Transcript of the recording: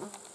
Mm-hmm.